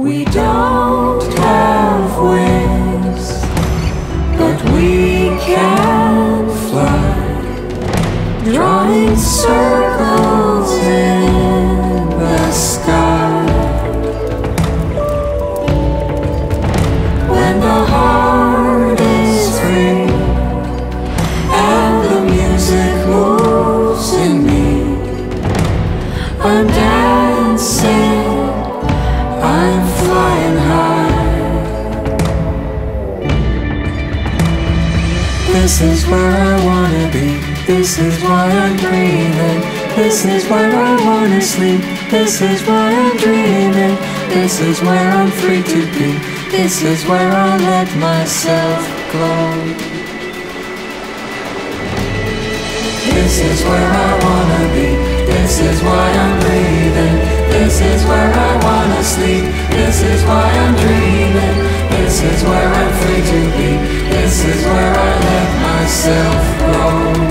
We don't have wings, but we can fly, drawing circles in the sky. When the heart is free and the music moves in me, I'm dancing. I'm This is where I wanna be. This is why I'm breathing. This is where I wanna sleep. This is why I'm dreaming. This is where I'm free to be. This is where I let myself go. This is where I wanna be. This is why I'm breathing. This is where I wanna sleep. This is why I'm dreaming. This is where I'm free to be. This is myself low